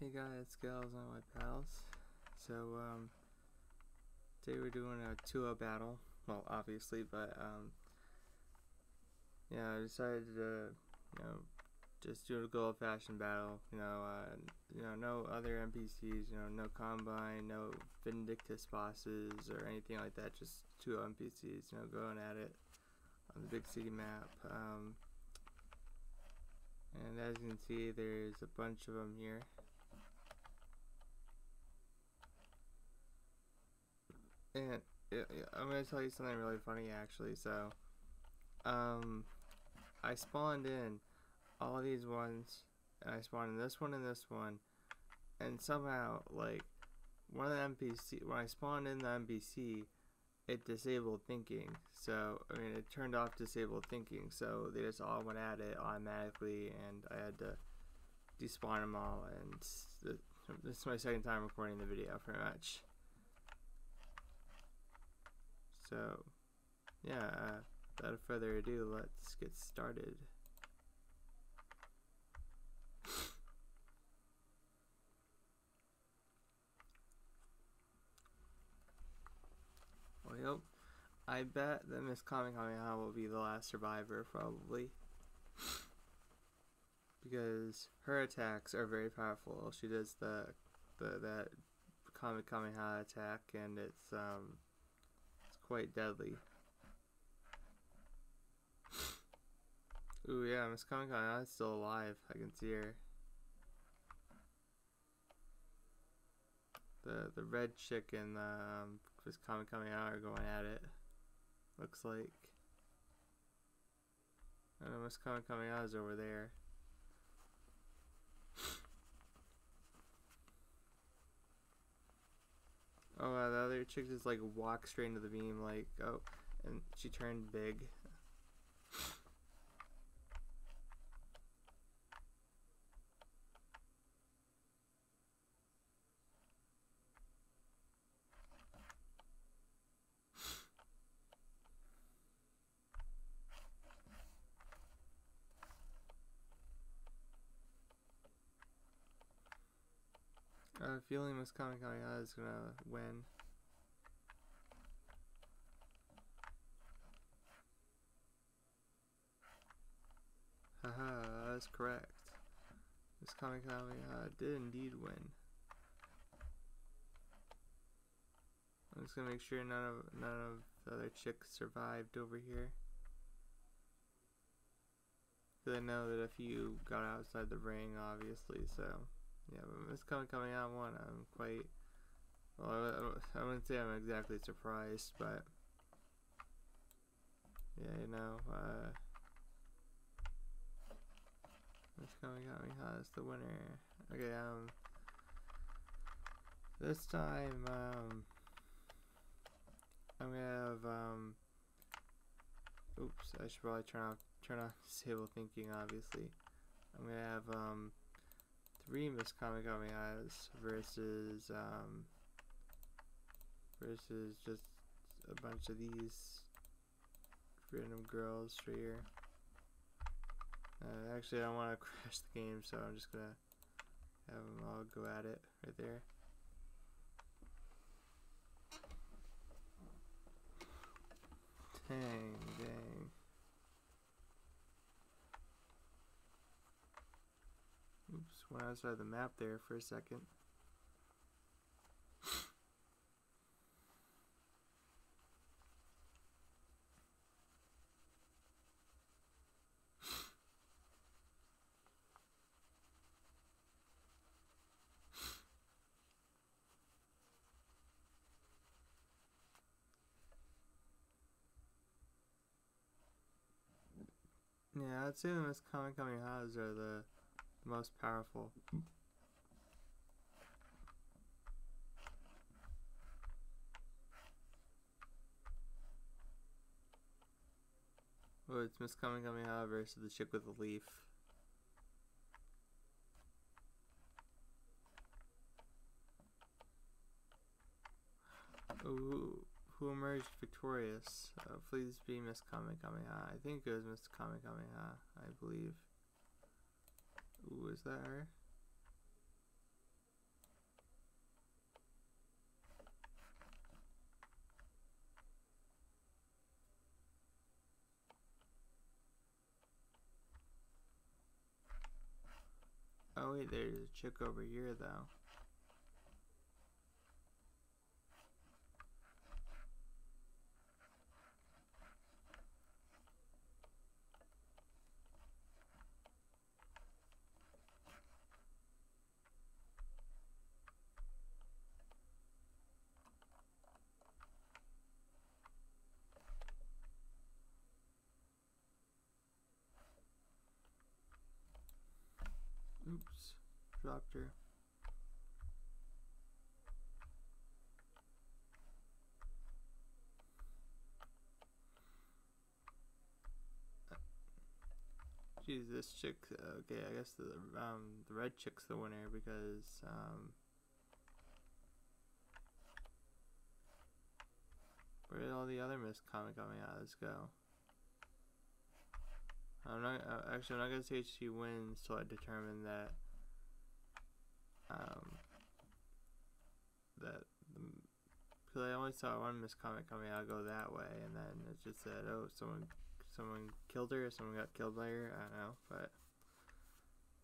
Hey guys, Gals on my pals. So, um, today we're doing a 2 battle. Well, obviously, but, um, yeah, I decided to, you know, just do a good old fashioned battle. You know, uh, you know, no other NPCs, you know, no combine, no Vindictus bosses or anything like that, just two NPCs, you know, going at it on the big city map. Um, and as you can see, there's a bunch of them here. And I'm gonna tell you something really funny actually. So, um, I spawned in all of these ones, and I spawned in this one and this one, and somehow like one of the NPC when I spawned in the NPC, it disabled thinking. So I mean, it turned off disabled thinking. So they just all went at it automatically, and I had to despawn them all. And this is my second time recording the video, pretty much. So, yeah, uh, without further ado, let's get started. Well, I bet that Miss Kamehameha will be the last survivor, probably. because her attacks are very powerful. She does the, the that Kamehameha attack, and it's, um, quite deadly. Ooh, yeah, Miss Con is still alive. I can see her. The the red chick and um, Miss Kamehameha are going at it. Looks like. I don't know Miss Kamehameha is over there. Oh, uh, the other chick just like walked straight into the beam, like, oh, and she turned big. Feeling Miss Kamikaze is gonna win. Haha, that's correct. this Miss Kamikaze did indeed win. I'm just gonna make sure none of none of the other chicks survived over here. Cause I know that a few got outside the ring, obviously, so. Yeah, Miss Kamehameha one, I'm quite. Well, I, I wouldn't say I'm exactly surprised, but yeah, you know, uh, Miss Coming out is the winner. Okay, um, this time, um, I'm gonna have um. Oops, I should probably turn off turn off disable thinking. Obviously, I'm gonna have um three Miss Kamehamehas versus um, versus just a bunch of these random girls right here. Uh, actually, I don't want to crash the game, so I'm just gonna have them all go at it right there. Dang, dang. Oops, went outside the map there for a second. Yeah, I'd say the most common coming has are the most powerful. Oh, it's Miss Coming Kamehameha versus the chick with the leaf. Ooh, who emerged victorious? Uh, please be Miss Kamehameha. I think it was Miss Kamehameha, I believe. Ooh, is that her? Oh wait, there's a chick over here though. Her. Geez, this chick. Okay, I guess the um the red chick's the winner because um. Where did all the other Miss Kamehameha? Let's go? I'm not uh, actually. I'm not gonna say she wins till I determine that. Um. That because I only saw one Miss Kamehameha go that way, and then it just said, "Oh, someone, someone killed her. Or someone got killed by her." I don't know, but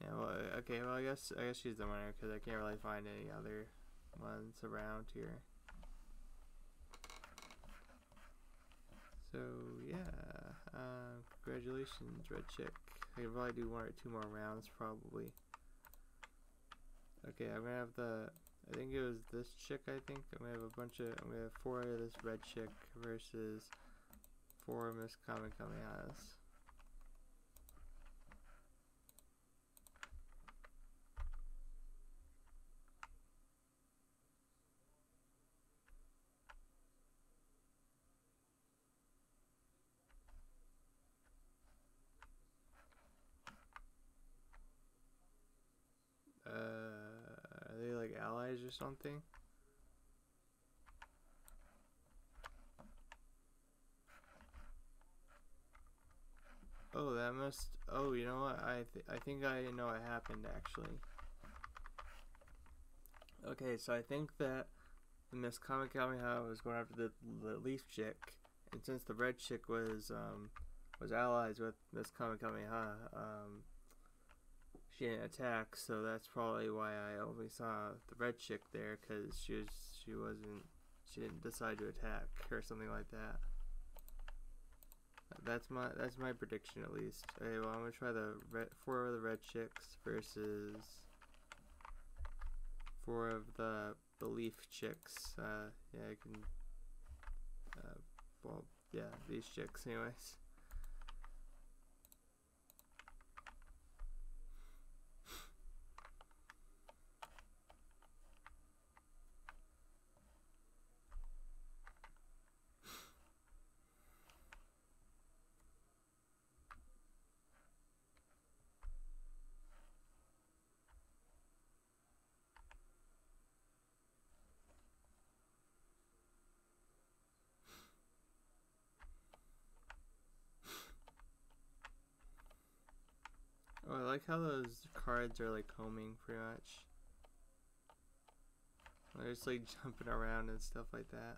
yeah. Well, okay. Well, I guess I guess she's the winner because I can't really find any other ones around here. So yeah. Uh, congratulations, Red Chick. I could probably do one or two more rounds, probably. Okay, I'm gonna have the. I think it was this chick. I think I'm gonna have a bunch of. I'm gonna have four of this red chick versus four Miss Kamehamehas. or something. Oh, that must. Oh, you know what? I th I think I know what happened actually. Okay, so I think that the Miss Kamehameha was going after the, the leaf chick, and since the red chick was um was allies with Miss Kamehameha, um she didn't attack, so that's probably why I only saw the red chick there, because she was she wasn't she didn't decide to attack or something like that. That's my that's my prediction at least. Okay, well I'm gonna try the red, four of the red chicks versus four of the belief chicks. Uh, yeah, I can. Uh, well, yeah, these chicks, anyways. Like how those cards are like homing pretty much. They're just like jumping around and stuff like that.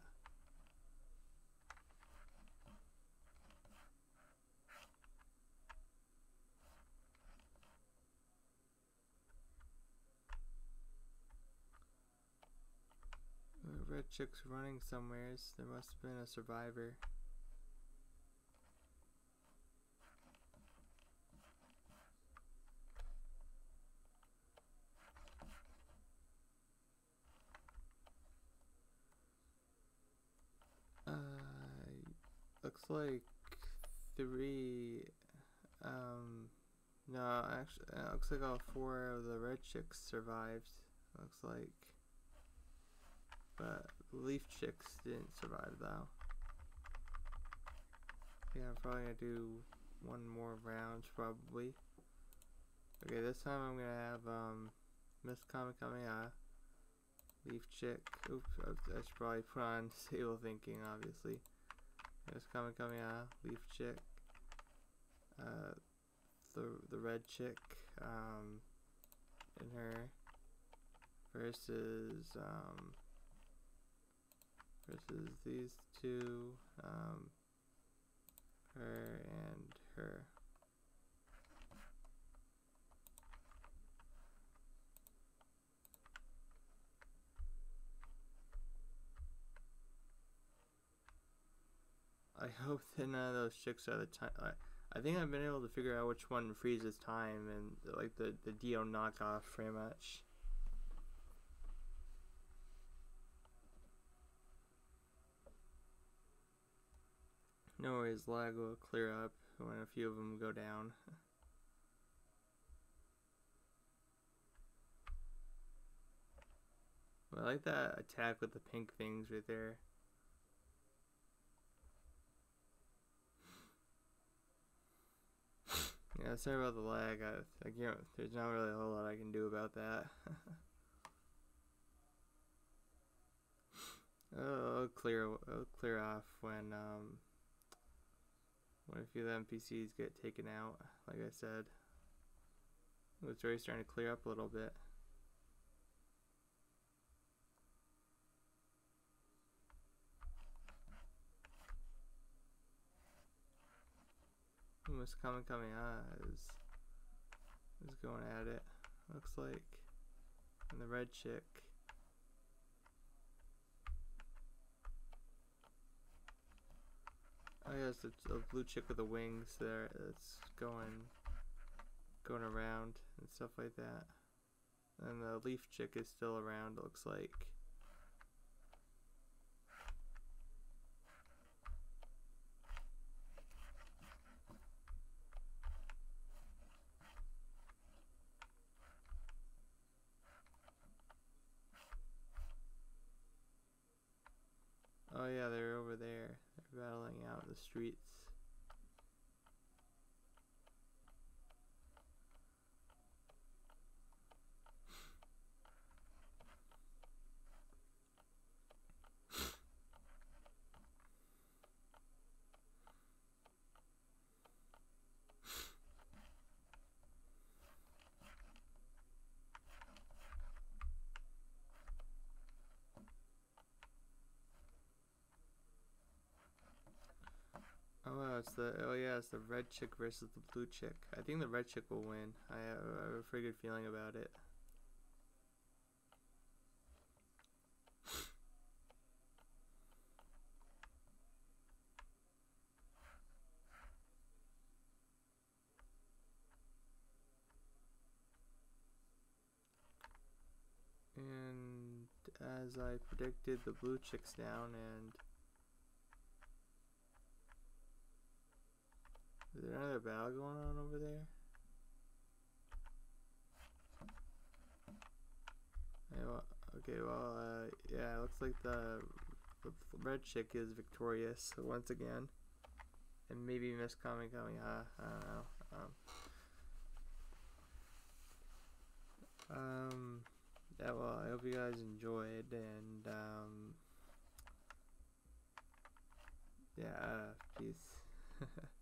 Red chick's running somewheres. There must have been a survivor. Like three. Um, no, actually, it looks like all four of the red chicks survived. Looks like, but leaf chicks didn't survive though. Yeah, I'm probably gonna do one more round probably. Okay, this time I'm gonna have um Miss Kamehameha, Leaf Chick. Oops, I should probably put on Stable Thinking, obviously. There's coming, coming, uh, Leaf Chick. Uh, the, the red chick, um, in her versus, um, versus these two, um, her and her. I hope that none of those chicks are the time. I, I think I've been able to figure out which one freezes time and like the the Dio knockoff pretty much. No worries, lag will clear up when a few of them go down. I like that attack with the pink things right there. Yeah, sorry about the lag. I, I can't, there's not really a whole lot I can do about that. oh, it'll clear, it'll clear off when, um, when a few of the NPCs get taken out, like I said. It's already starting to clear up a little bit. Miss Kamehameha is is going at it. Looks like, and the red chick. Oh yeah, a, a blue chick with the wings there. It's going, going around and stuff like that. And the leaf chick is still around. Looks like. Oh yeah, they're over there. They're battling out in the streets. Oh wow, it's the oh yeah, it's the red chick versus the blue chick. I think the red chick will win. I have, I have a pretty good feeling about it. And as I predicted, the blue chick's down and Is there another battle going on over there? okay, well, uh, yeah, it looks like the, red chick is victorious once again. And maybe Miss Kami coming, uh, I don't know. Um, um, yeah, well, I hope you guys enjoyed, and, um, yeah, uh, peace.